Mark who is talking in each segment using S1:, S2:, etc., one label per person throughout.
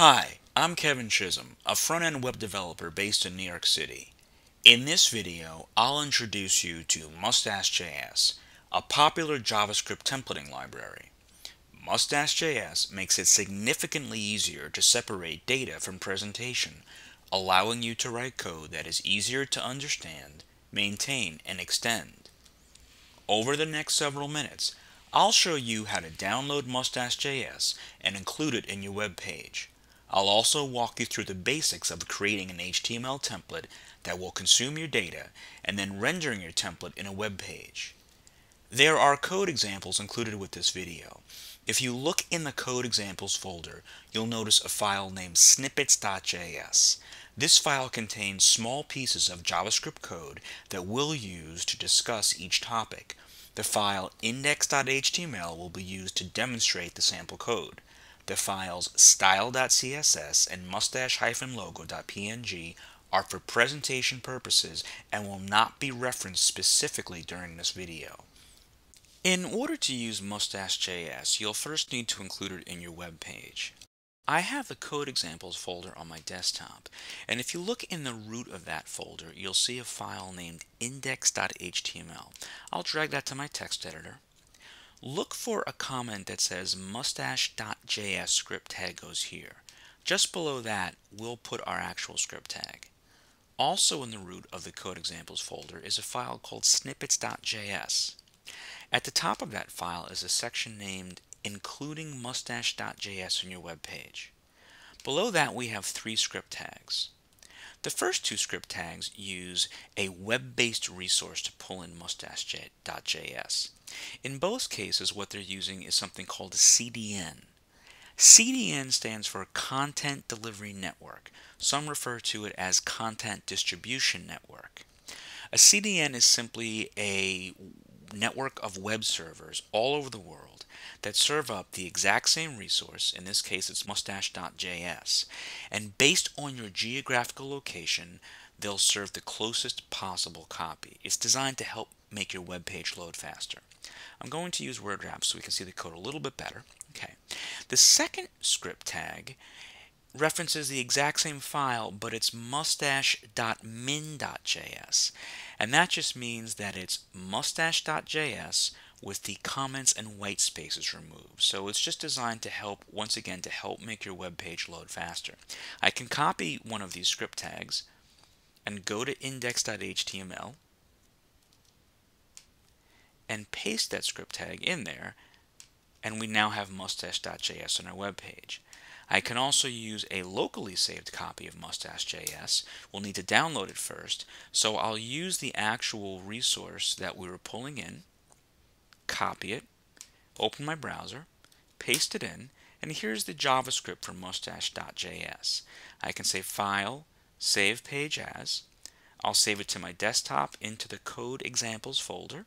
S1: Hi, I'm Kevin Chisholm, a front-end web developer based in New York City. In this video, I'll introduce you to Mustache.js, a popular JavaScript templating library. Mustache.js makes it significantly easier to separate data from presentation, allowing you to write code that is easier to understand, maintain, and extend. Over the next several minutes, I'll show you how to download Mustache.js and include it in your web page. I'll also walk you through the basics of creating an HTML template that will consume your data and then rendering your template in a web page. There are code examples included with this video. If you look in the code examples folder, you'll notice a file named snippets.js. This file contains small pieces of JavaScript code that we'll use to discuss each topic. The file index.html will be used to demonstrate the sample code. The files style.css and mustache-logo.png are for presentation purposes and will not be referenced specifically during this video. In order to use Mustache.js, you'll first need to include it in your web page. I have the code examples folder on my desktop, and if you look in the root of that folder, you'll see a file named index.html. I'll drag that to my text editor. Look for a comment that says mustache.js script tag goes here. Just below that, we'll put our actual script tag. Also in the root of the code examples folder is a file called snippets.js. At the top of that file is a section named including mustache.js on your web page. Below that we have three script tags. The first two script tags use a web-based resource to pull in mustache.js. In both cases what they're using is something called a CDN. CDN stands for Content Delivery Network. Some refer to it as Content Distribution Network. A CDN is simply a network of web servers all over the world that serve up the exact same resource, in this case it's mustache.js, and based on your geographical location, they'll serve the closest possible copy. It's designed to help make your web page load faster. I'm going to use WordWrap so we can see the code a little bit better. Okay. The second script tag references the exact same file, but it's mustache.min.js. And that just means that it's mustache.js with the comments and white spaces removed. So it's just designed to help, once again, to help make your web page load faster. I can copy one of these script tags and go to index.html and paste that script tag in there and we now have mustache.js on our web page. I can also use a locally saved copy of Mustache.js. We'll need to download it first, so I'll use the actual resource that we were pulling in, copy it, open my browser, paste it in, and here's the JavaScript for Mustache.js. I can say File, Save Page As. I'll save it to my desktop into the Code Examples folder.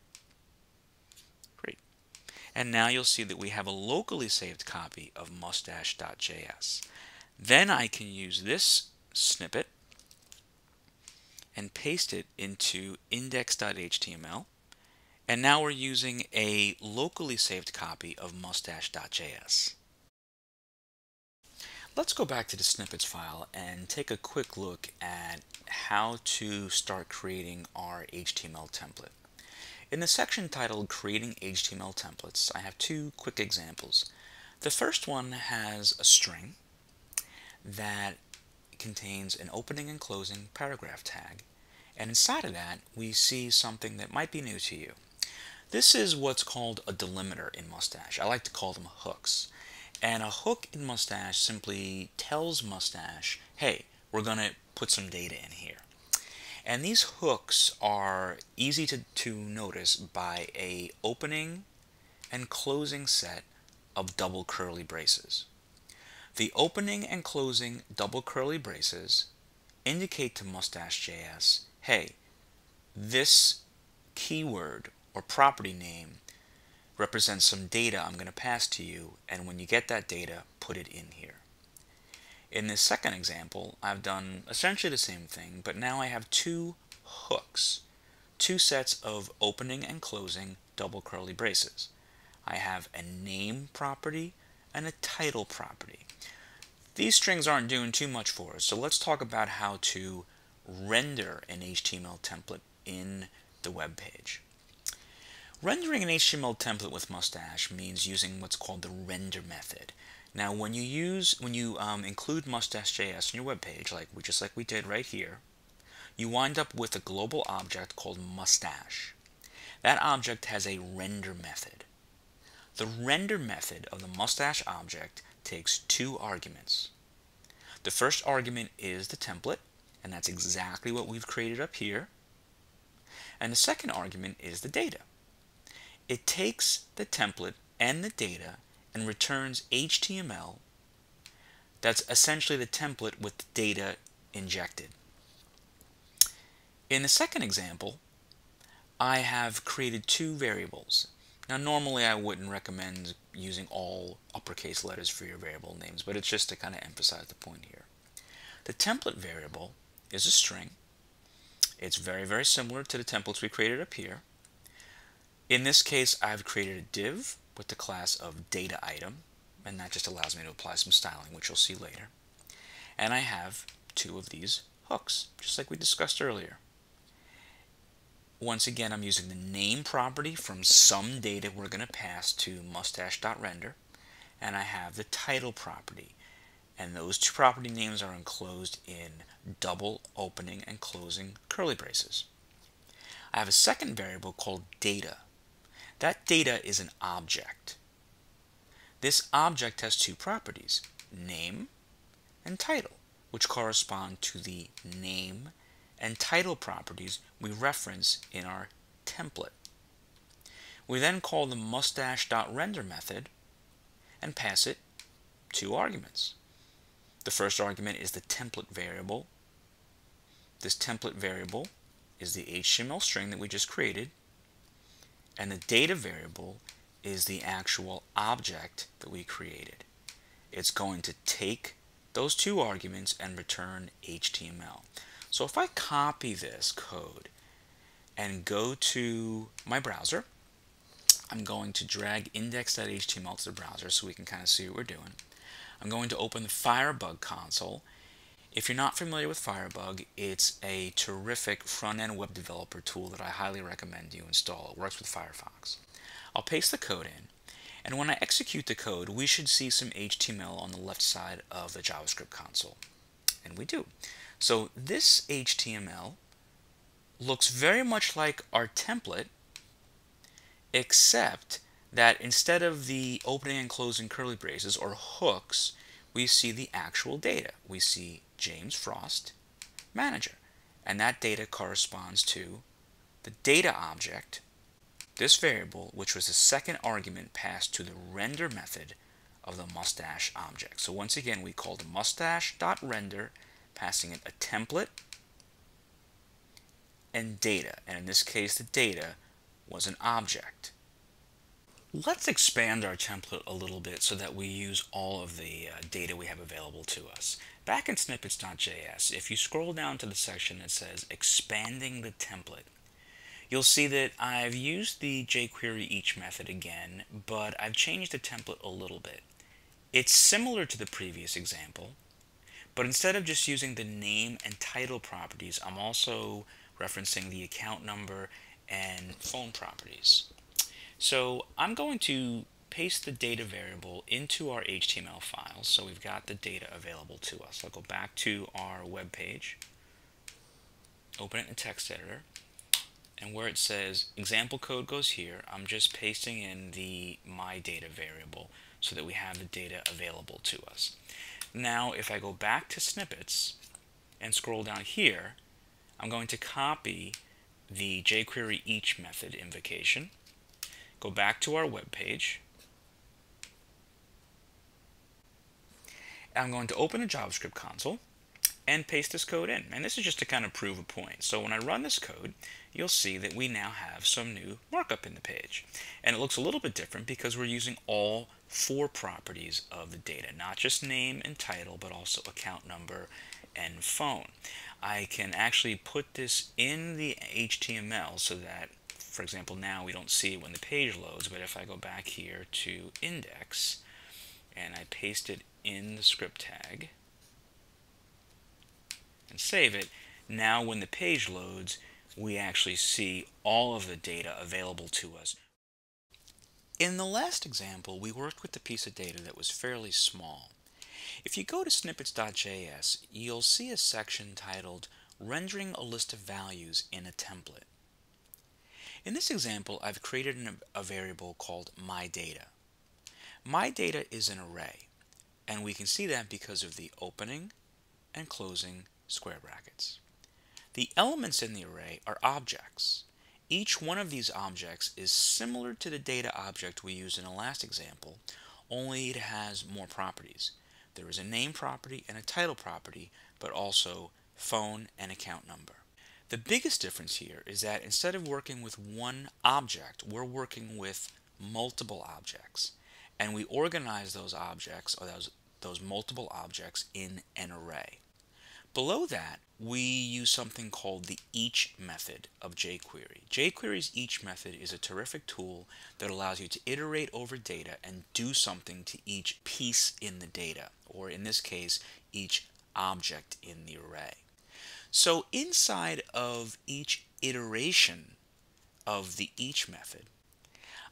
S1: And now you'll see that we have a locally saved copy of mustache.js. Then I can use this snippet and paste it into index.html. And now we're using a locally saved copy of mustache.js. Let's go back to the snippets file and take a quick look at how to start creating our HTML template. In the section titled Creating HTML Templates, I have two quick examples. The first one has a string that contains an opening and closing paragraph tag. And inside of that, we see something that might be new to you. This is what's called a delimiter in Mustache. I like to call them hooks. And a hook in Mustache simply tells Mustache, hey, we're going to put some data in here. And these hooks are easy to, to notice by a opening and closing set of double curly braces. The opening and closing double curly braces indicate to Mustache.js, hey, this keyword or property name represents some data I'm going to pass to you, and when you get that data, put it in here. In this second example, I've done essentially the same thing, but now I have two hooks, two sets of opening and closing double curly braces. I have a name property and a title property. These strings aren't doing too much for us, so let's talk about how to render an HTML template in the web page. Rendering an HTML template with Mustache means using what's called the render method. Now, when you use when you um, include Mustache.js in your web page, like we just like we did right here, you wind up with a global object called Mustache. That object has a render method. The render method of the mustache object takes two arguments. The first argument is the template, and that's exactly what we've created up here. And the second argument is the data. It takes the template and the data and returns HTML that's essentially the template with the data injected. In the second example, I have created two variables. Now normally I wouldn't recommend using all uppercase letters for your variable names, but it's just to kind of emphasize the point here. The template variable is a string. It's very, very similar to the templates we created up here. In this case, I've created a div with the class of data item, and that just allows me to apply some styling, which you'll see later. And I have two of these hooks, just like we discussed earlier. Once again, I'm using the name property from some data we're going to pass to mustache.render, and I have the title property. And those two property names are enclosed in double opening and closing curly braces. I have a second variable called data. That data is an object. This object has two properties, name and title, which correspond to the name and title properties we reference in our template. We then call the mustache.render method and pass it two arguments. The first argument is the template variable. This template variable is the HTML string that we just created, and the data variable is the actual object that we created. It's going to take those two arguments and return HTML. So if I copy this code and go to my browser, I'm going to drag index.html to the browser so we can kind of see what we're doing. I'm going to open the Firebug console. If you're not familiar with Firebug, it's a terrific front-end web developer tool that I highly recommend you install. It works with Firefox. I'll paste the code in, and when I execute the code, we should see some HTML on the left side of the JavaScript console. And we do. So this HTML looks very much like our template, except that instead of the opening and closing curly braces or hooks, we see the actual data. We see James Frost, manager. And that data corresponds to the data object, this variable, which was the second argument passed to the render method of the mustache object. So once again, we called mustache.render passing it a template and data. And in this case, the data was an object. Let's expand our template a little bit so that we use all of the uh, data we have available to us. Back in snippets.js, if you scroll down to the section that says expanding the template, you'll see that I've used the jQuery each method again, but I've changed the template a little bit. It's similar to the previous example, but instead of just using the name and title properties, I'm also referencing the account number and phone properties. So I'm going to paste the data variable into our HTML files so we've got the data available to us. I'll go back to our web page, open it in text editor, and where it says example code goes here, I'm just pasting in the my data variable so that we have the data available to us. Now, if I go back to snippets and scroll down here, I'm going to copy the jQuery each method invocation, go back to our web page, I'm going to open a JavaScript console and paste this code in. And this is just to kind of prove a point. So when I run this code, you'll see that we now have some new markup in the page. And it looks a little bit different because we're using all four properties of the data, not just name and title, but also account number and phone. I can actually put this in the HTML so that, for example, now we don't see it when the page loads, but if I go back here to index and I paste it in the script tag and save it, now when the page loads, we actually see all of the data available to us. In the last example, we worked with a piece of data that was fairly small. If you go to snippets.js, you'll see a section titled Rendering a List of Values in a Template. In this example, I've created an, a variable called myData. MyData is an array, and we can see that because of the opening and closing square brackets. The elements in the array are objects. Each one of these objects is similar to the data object we used in the last example, only it has more properties. There is a name property and a title property, but also phone and account number. The biggest difference here is that instead of working with one object, we're working with multiple objects. And we organize those objects, or those, those multiple objects, in an array. Below that, we use something called the each method of jQuery. jQuery's each method is a terrific tool that allows you to iterate over data and do something to each piece in the data, or in this case, each object in the array. So inside of each iteration of the each method,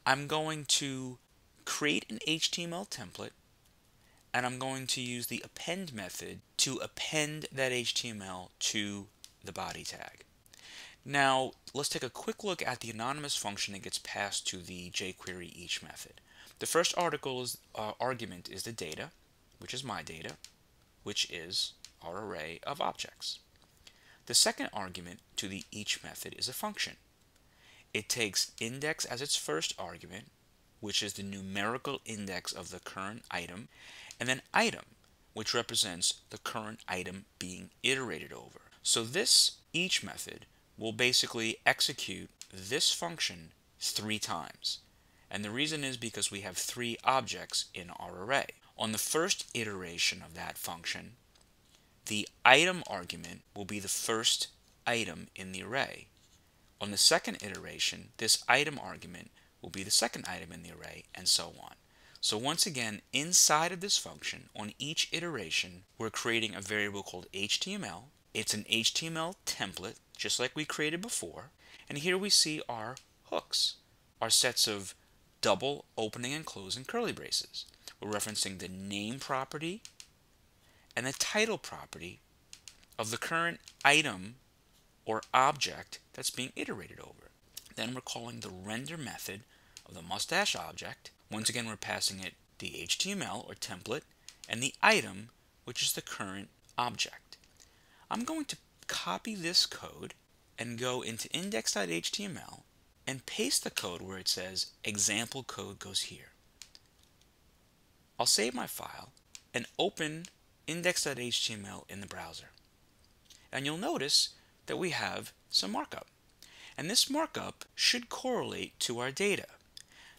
S1: I'm going to create an HTML template and I'm going to use the append method to append that HTML to the body tag. Now, let's take a quick look at the anonymous function that gets passed to the jQuery each method. The first article uh, argument is the data, which is my data, which is our array of objects. The second argument to the each method is a function. It takes index as its first argument, which is the numerical index of the current item, and then item, which represents the current item being iterated over. So this each method will basically execute this function three times. And the reason is because we have three objects in our array. On the first iteration of that function, the item argument will be the first item in the array. On the second iteration, this item argument will be the second item in the array, and so on. So once again, inside of this function, on each iteration, we're creating a variable called HTML. It's an HTML template, just like we created before. And here we see our hooks, our sets of double opening and closing curly braces. We're referencing the name property and the title property of the current item or object that's being iterated over. Then we're calling the render method of the mustache object once again, we're passing it the HTML or template and the item, which is the current object. I'm going to copy this code and go into index.html and paste the code where it says example code goes here. I'll save my file and open index.html in the browser. And you'll notice that we have some markup. And this markup should correlate to our data.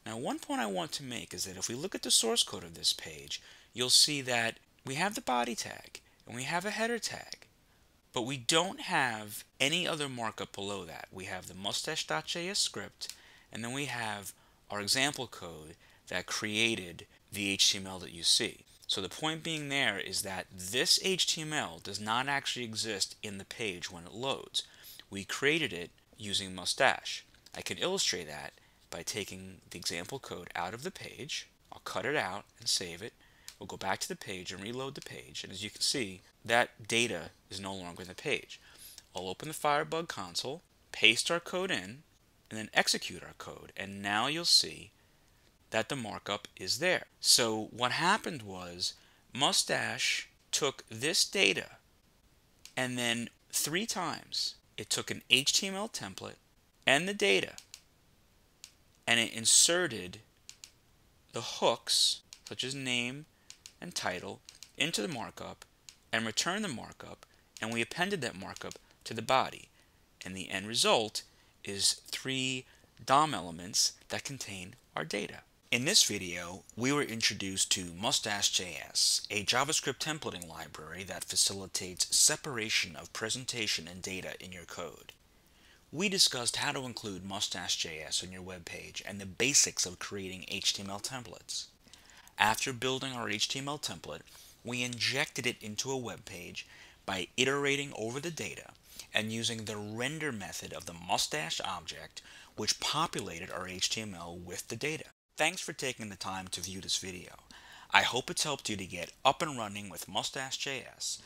S1: Now one point I want to make is that if we look at the source code of this page, you'll see that we have the body tag and we have a header tag, but we don't have any other markup below that. We have the mustache.js script and then we have our example code that created the HTML that you see. So the point being there is that this HTML does not actually exist in the page when it loads. We created it using mustache. I can illustrate that by taking the example code out of the page. I'll cut it out and save it. We'll go back to the page and reload the page. And as you can see, that data is no longer in the page. I'll open the Firebug console, paste our code in, and then execute our code. And now you'll see that the markup is there. So what happened was Mustache took this data and then three times it took an HTML template and the data and it inserted the hooks, such as name and title, into the markup and returned the markup, and we appended that markup to the body. And the end result is three DOM elements that contain our data. In this video, we were introduced to Mustache.js, a JavaScript templating library that facilitates separation of presentation and data in your code. We discussed how to include Mustache.js on your web page and the basics of creating HTML templates. After building our HTML template, we injected it into a web page by iterating over the data and using the render method of the mustache object which populated our HTML with the data. Thanks for taking the time to view this video. I hope it's helped you to get up and running with Mustache.js